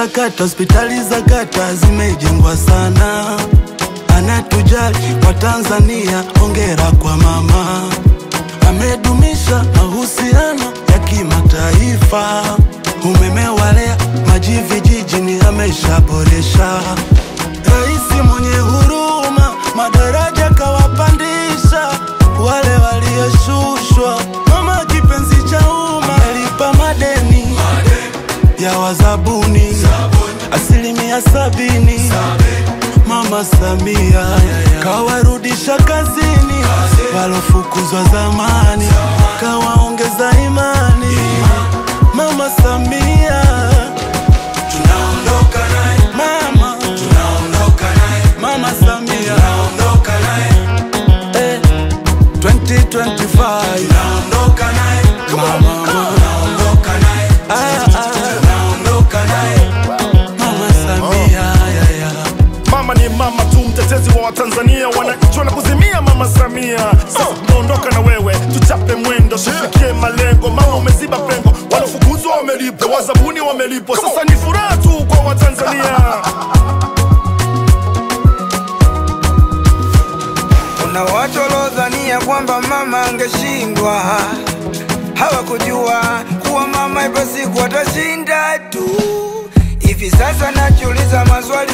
za kata, hospitali za kata zimejengwa sana, anatujali kwa Tanzania. ongera kwa mama, amedumisha mahusiano ya kimataifa. Umeme walea maji vijijini ameshaboresha. Rais mwenye huruma, madaraja kawapandisha wale walioshushwa. Mama kipenzi cha umma, alipa madeni ya wazabuni sabini. Mama Samia. Kawarudisha kazini. Walofukuzwa zamani, kawaongeza imani. Mama Samia. Tunaondoka naye, mama. Tunaondoka naye, mama Samia. Tunaondoka naye. Eh, 2025 tunaondoka naye, mama tunaondoka Samia. Sasa tunaondoka na wewe, tuchape mwendo, tufikie malengo. Mama umeziba pengo, walofukuzwa wamelipwa, wazabuni wamelipwa, sasa ni furaha tu kwa Watanzania. Kuna watu waliodhania kwamba mama angeshindwa, hawakujua kuwa mama ipo siku atashinda tu. Hivi sasa najiuliza maswali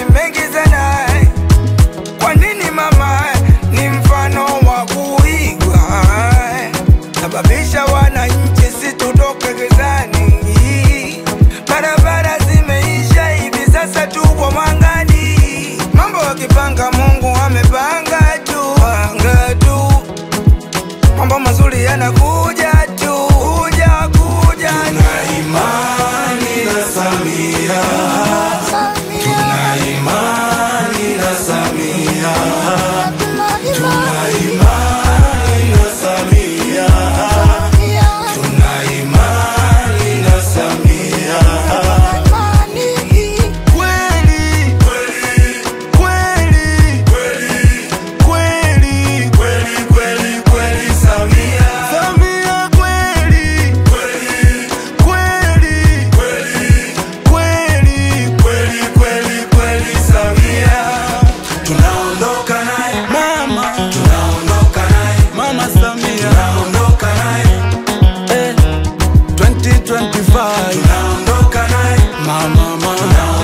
25 mama, mama.